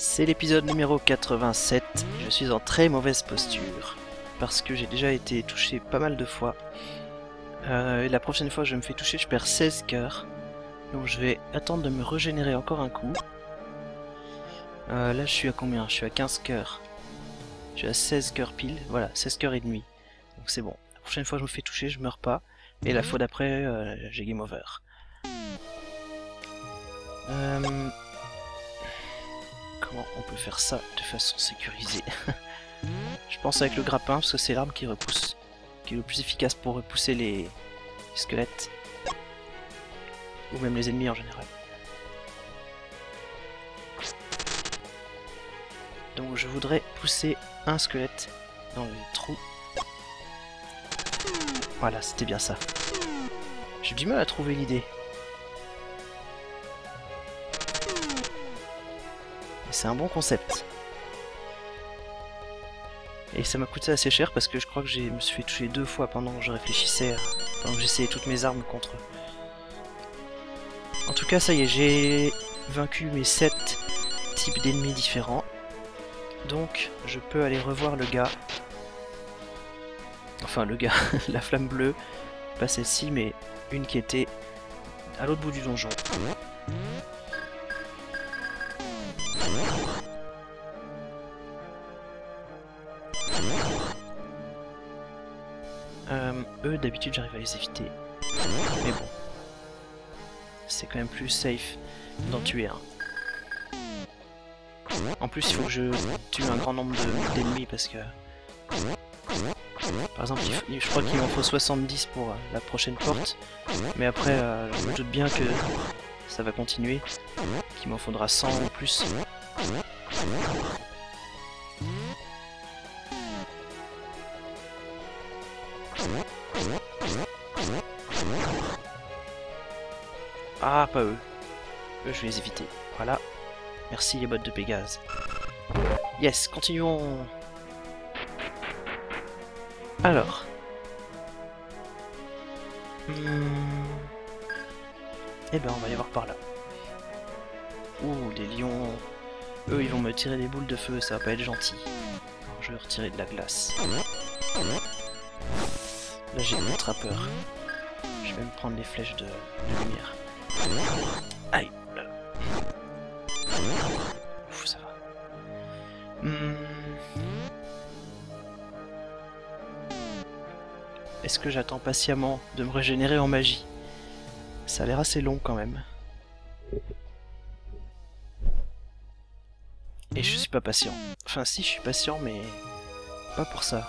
C'est l'épisode numéro 87. Je suis en très mauvaise posture parce que j'ai déjà été touché pas mal de fois. Euh, et la prochaine fois que je me fais toucher, je perds 16 cœurs. Donc je vais attendre de me régénérer encore un coup. Euh, là, je suis à combien? Je suis à 15 cœurs. Je suis à 16 cœurs pile. Voilà, 16 cœurs et demi. Donc c'est bon. La prochaine fois que je me fais toucher, je meurs pas. Et la fois d'après, euh, j'ai game over. Euh, Comment on peut faire ça de façon sécurisée Je pense avec le grappin, parce que c'est l'arme qui repousse, qui est le plus efficace pour repousser les... squelettes. Ou même les ennemis en général. Donc je voudrais pousser un squelette dans le trou. Voilà, c'était bien ça. J'ai du mal à trouver l'idée. C'est un bon concept. Et ça m'a coûté assez cher parce que je crois que je me suis fait toucher deux fois pendant que je réfléchissais, pendant que j'essayais toutes mes armes contre eux. En tout cas, ça y est, j'ai vaincu mes 7 types d'ennemis différents. Donc, je peux aller revoir le gars. Enfin, le gars, la flamme bleue. Pas celle-ci, mais une qui était à l'autre bout du donjon. Eux, d'habitude, j'arrive à les éviter. Mais bon. C'est quand même plus safe d'en tuer un. En plus, il faut que je tue un grand nombre d'ennemis parce que... Par exemple, je crois qu'il m'en faut 70 pour euh, la prochaine porte. Mais après, euh, je me doute bien que ça va continuer. Qu'il m'en faudra 100 ou plus. Ah, pas eux. Eux, je vais les éviter. Voilà. Merci les bottes de Pégase. Yes, continuons. Alors. Hmm. Eh ben, on va y voir par là. Ouh, des lions. Eux, ils vont me tirer des boules de feu, ça va pas être gentil. Alors, je vais retirer de la glace. Là, j'ai ultra peur. Je vais me prendre les flèches de lumière. Aïe. Ouf, ça va. Hmm. Est-ce que j'attends patiemment de me régénérer en magie? Ça a l'air assez long quand même. Et je suis pas patient. Enfin si, je suis patient, mais pas pour ça.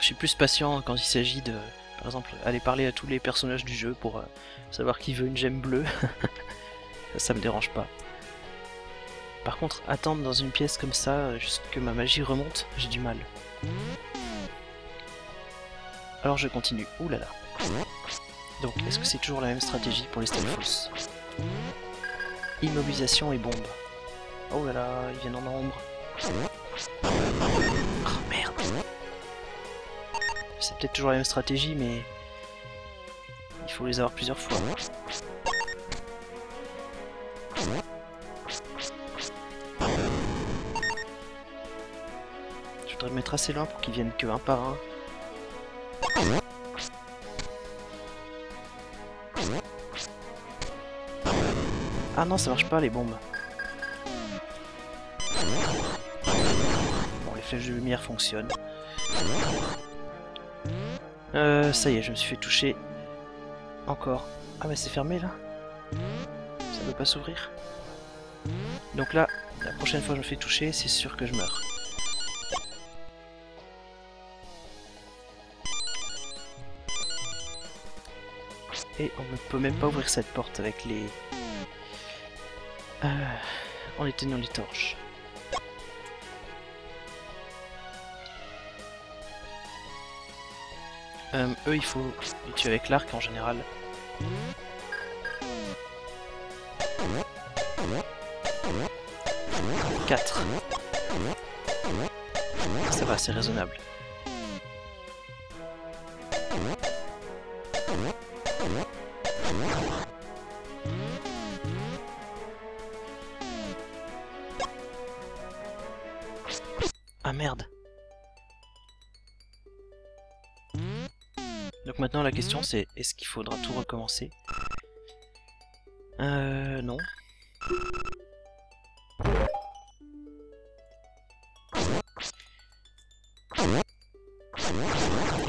Je suis plus patient quand il s'agit de, par exemple, aller parler à tous les personnages du jeu pour euh, savoir qui veut une gemme bleue. ça, me dérange pas. Par contre, attendre dans une pièce comme ça, juste que ma magie remonte, j'ai du mal. Alors je continue. Ouh là là. Donc, est-ce que c'est toujours la même stratégie pour les Stalfos Immobilisation et bombe. Oh là là, ils viennent en ombre. C'est peut-être toujours la même stratégie, mais... Il faut les avoir plusieurs fois. Je voudrais me mettre assez loin pour qu'ils viennent que un par un. Ah non, ça marche pas les bombes. Bon, les flèches de lumière fonctionnent. Euh, ça y est, je me suis fait toucher. Encore. Ah mais c'est fermé là Ça veut pas s'ouvrir Donc là, la prochaine fois que je me fais toucher, c'est sûr que je meurs. Et on ne peut même pas ouvrir cette porte avec les... Euh, en éteignant les torches. Euh, eux, il faut les tuer avec l'arc en général. Quatre. Ça va, c'est raisonnable. Question c'est est-ce qu'il faudra tout recommencer? Euh non.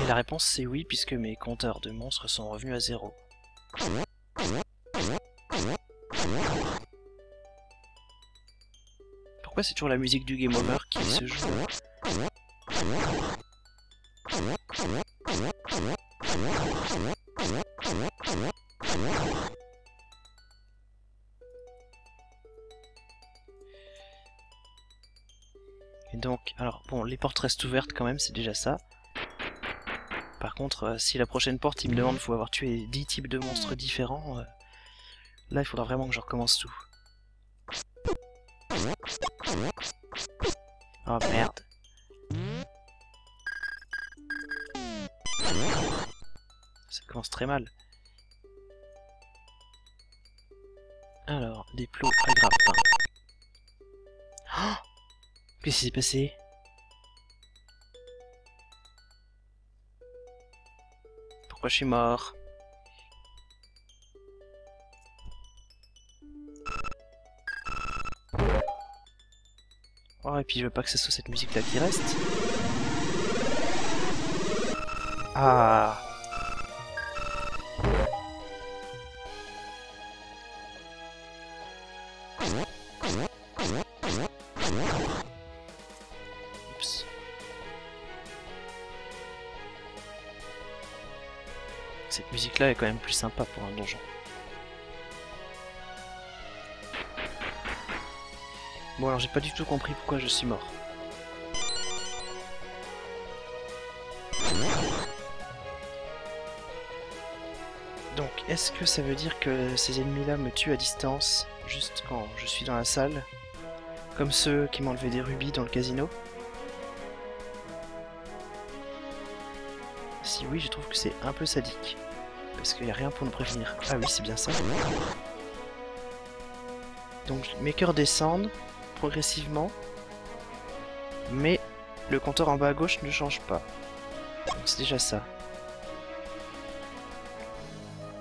Et la réponse c'est oui puisque mes compteurs de monstres sont revenus à zéro. Pourquoi c'est toujours la musique du Game Over qui se joue? Et donc, alors bon, les portes restent ouvertes quand même, c'est déjà ça. Par contre, euh, si la prochaine porte, il me demande faut avoir tué 10 types de monstres différents, euh, là il faudra vraiment que je recommence tout. Oh merde. Ça commence très mal. Alors, des plots à grappin. Oh Qu'est-ce qui s'est passé? Pourquoi je suis mort? Oh, et puis je veux pas que ce soit cette musique-là qui reste. Ah Cette musique-là est quand même plus sympa pour un donjon. Bon alors j'ai pas du tout compris pourquoi je suis mort. Donc est-ce que ça veut dire que ces ennemis-là me tuent à distance, juste quand je suis dans la salle Comme ceux qui m'enlevaient des rubis dans le casino? Si oui, je trouve que c'est un peu sadique. Parce qu'il n'y a rien pour nous prévenir. Ah oui, c'est bien ça. Donc mes cœurs descendent progressivement. Mais le compteur en bas à gauche ne change pas. Donc c'est déjà ça.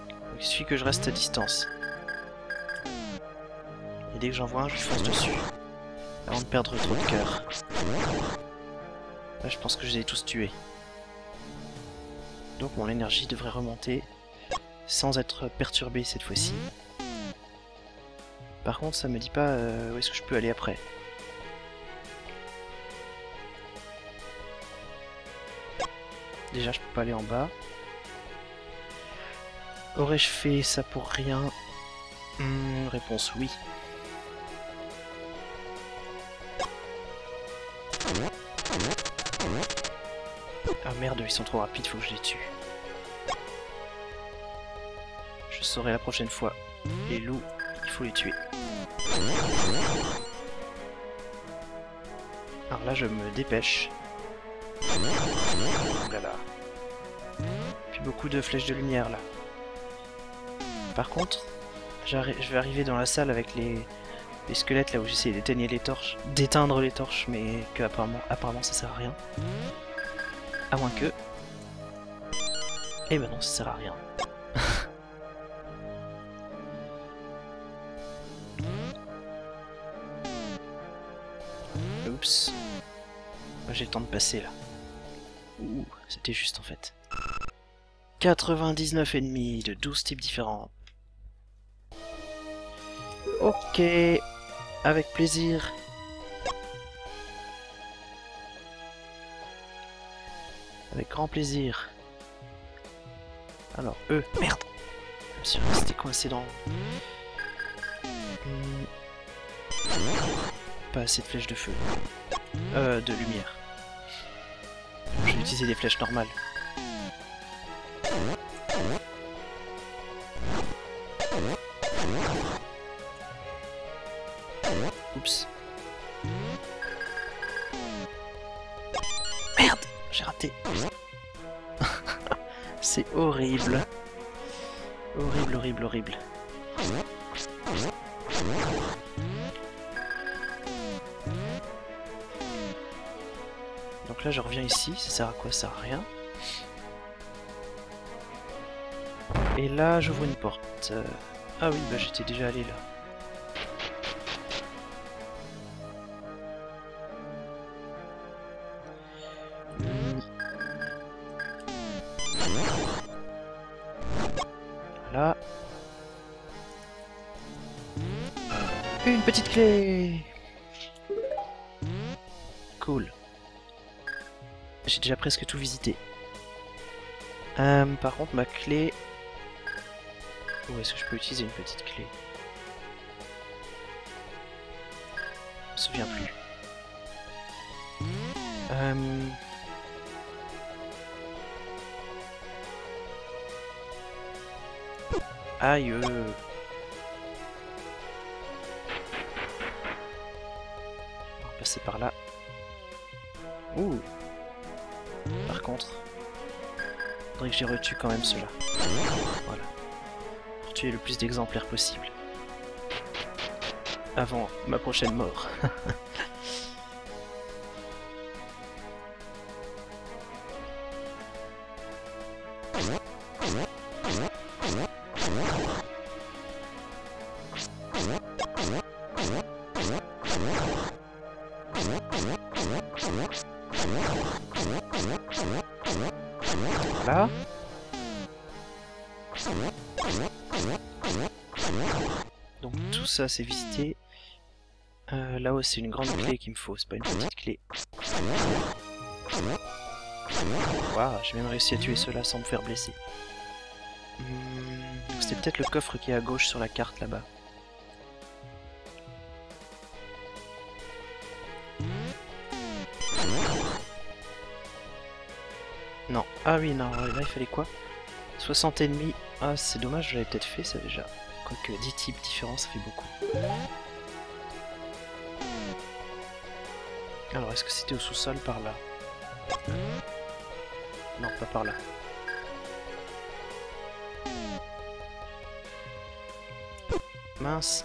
Donc, il suffit que je reste à distance. Et dès que j'en vois un, je fonce dessus. Avant de perdre trop de cœur. Là, je pense que je les ai tous tués. Donc mon énergie devrait remonter sans être perturbée cette fois-ci. Par contre, ça me dit pas euh, où est-ce que je peux aller après. Déjà, je peux pas aller en bas. Aurais-je fait ça pour rien? Hmm, Réponse oui. Ah merde, ils sont trop rapides, faut que je les tue. Je saurai la prochaine fois. Les loups, il faut les tuer. Alors là, je me dépêche. Oh là là. Puis beaucoup de flèches de lumière là. Par contre, je vais arriver dans la salle avec les, squelettes là où j'essaie d'éteindre les torches, d'éteindre les torches, mais que apparemment, apparemment ça sert à rien. À moins que. Eh ben non, ça sert à rien. Oups. J'ai le temps de passer là. Ouh, c'était juste en fait. 99 ennemis de 12 types différents. Ok, avec plaisir. Avec grand plaisir. Alors, eux, merde Je me suis resté coincé dans... Hmm. Pas assez de flèches de feu. Euh, de lumière. Je vais utiliser des flèches normales. Oups. Merde J'ai raté. C'est horrible. Horrible, horrible, horrible. Là je reviens ici, ça sert à quoi? Ça sert à rien. Et là j'ouvre une porte. Euh, ah oui, bah j'étais déjà allé là. Voilà. Une petite clé Cool. J'ai déjà presque tout visité. Euh, par contre, ma clé... Où est-ce que je peux utiliser une petite clé? Je me souviens plus. Euh... Aïe On va passer par là. Ouh Par contre, faudrait que j'y retue quand même cela. Voilà. Pour tuer le plus d'exemplaires possible. Avant ma prochaine mort. Donc tout ça c'est visité. Euh, Là-haut c'est une grande clé qu'il me faut, c'est pas une petite clé. Waouh, j'ai même réussi à tuer cela sans me faire blesser. Hmm, C'était peut-être le coffre qui est à gauche sur la carte là-bas. Non. Ah oui, non, là il fallait quoi? 60 ennemis. Ah, c'est dommage, je l'avais peut-être fait ça déjà. Quoique 10 types différents, ça fait beaucoup. Alors, est-ce que c'était au sous-sol par là? Non, pas par là. Mince.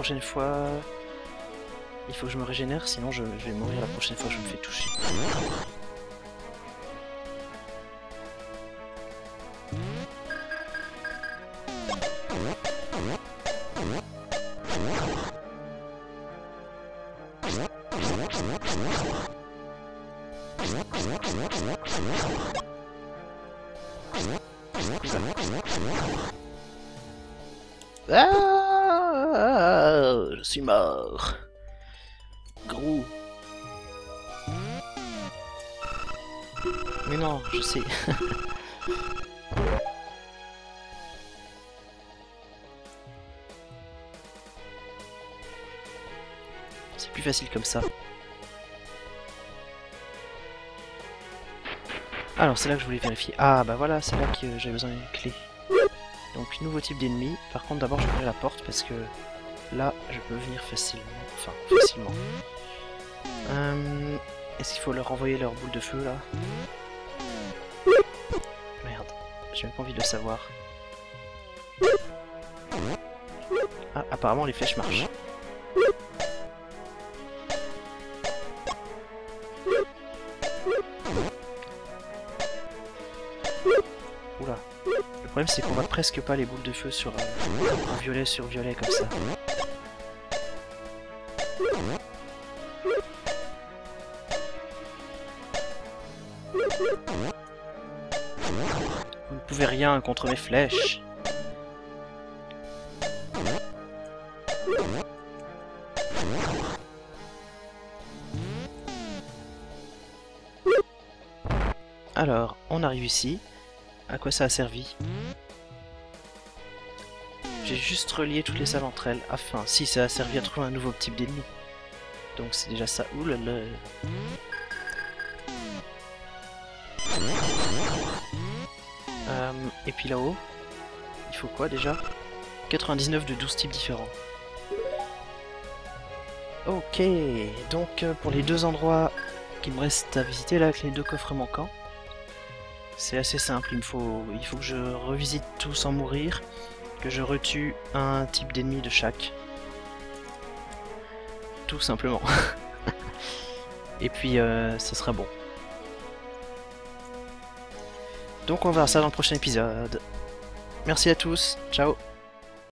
Prochaine fois... Il faut que je me régénère, sinon je, vais mourir la prochaine fois que je me fais toucher. Ah, je suis mort. Gros. Mais non, je sais. C'est plus facile comme ça. Alors c'est là que je voulais vérifier. Ah bah voilà, c'est là que j'ai besoin d'une clé. Donc nouveau type d'ennemi. Par contre d'abord je vais la porte parce que là je peux venir facilement. Enfin facilement. Euh, Est-ce qu'il faut leur envoyer leur boule de feu là? Merde, j'ai même pas envie de le savoir. Ah apparemment les flèches marchent. Problème c'est qu'on voit presque pas les boules de feu sur euh, violet sur violet comme ça. Vous ne pouvez rien contre mes flèches. Alors, on arrive ici. À quoi ça a servi? J'ai juste relié toutes les salles entre elles. Enfin, si, ça a servi à trouver un nouveau type d'ennemi. Donc c'est déjà ça. Ouh là là. Euh, et puis là-haut, il faut quoi déjà? 99 de 12 types différents. Ok, donc euh, pour les deux endroits qui me restent à visiter là avec les deux coffres manquants, C'est assez simple, il, me faut, il faut que je revisite tout sans mourir, que je retue un type d'ennemi de chaque. Tout simplement. Et puis, euh, ça sera bon. Donc on verra ça dans le prochain épisode. Merci à tous, ciao